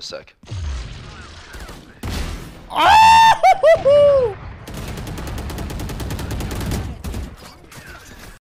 a sec.